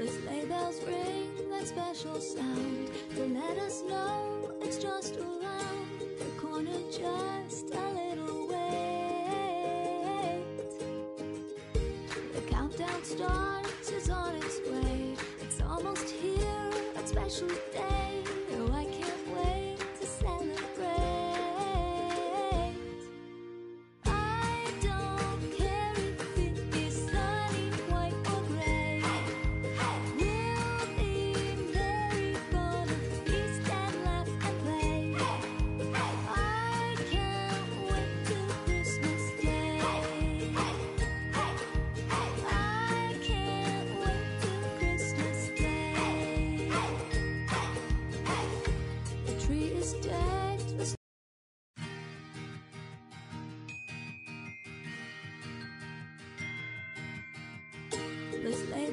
The sleigh bells ring that special sound to let us know it's just around the corner, just a little wait. The countdown starts, it's on its way. It's almost here, that special day.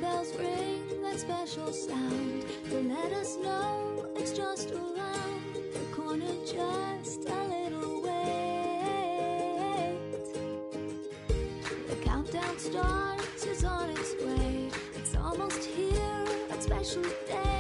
Bells ring that special sound to let us know it's just around the corner, just a little wait. The countdown starts, it's on its way. It's almost here, that special day.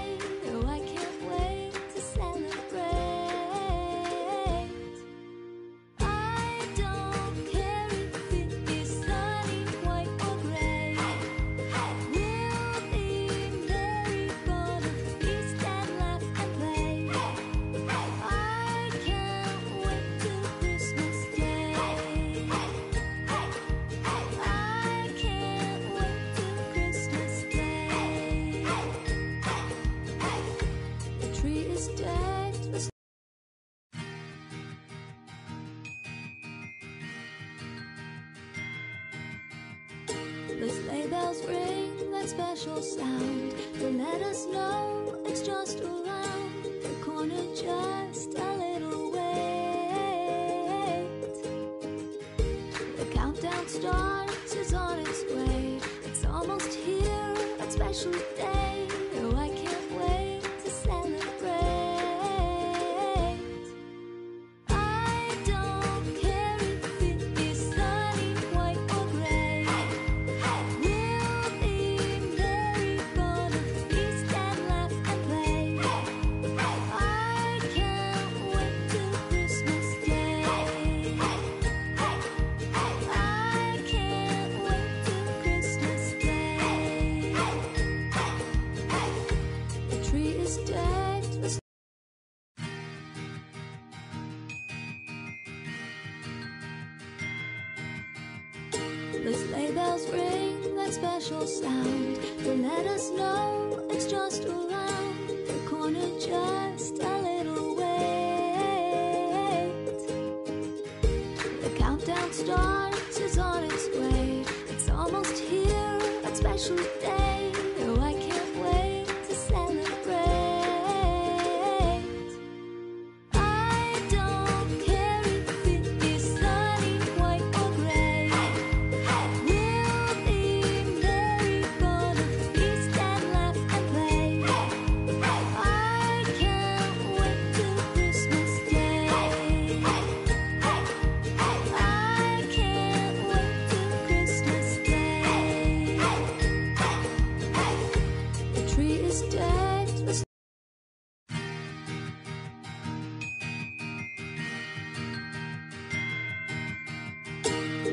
The sleigh bells ring that special sound to let us know it's just around the corner, just a little wait. The countdown starts, it's on its way. It's almost here, that special The sleigh bells ring that special sound to let us know it's just around the corner, just a little wait. The countdown starts, it's on its way. It's almost here, that special day.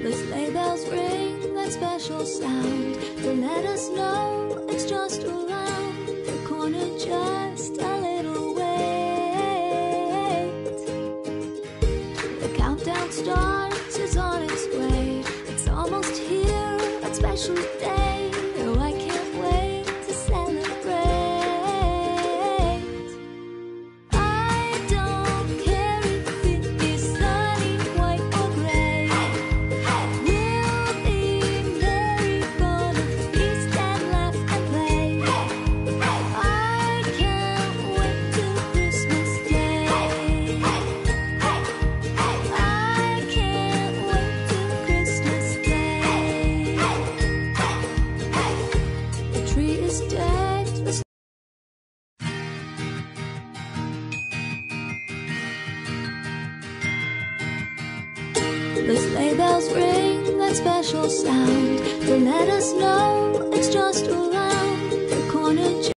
The sleigh bells ring that special sound to let us know it's just around the corner, just a little wait. The countdown starts, it's on its way. It's almost here, that special The sleigh bells ring that special sound to let us know it's just around.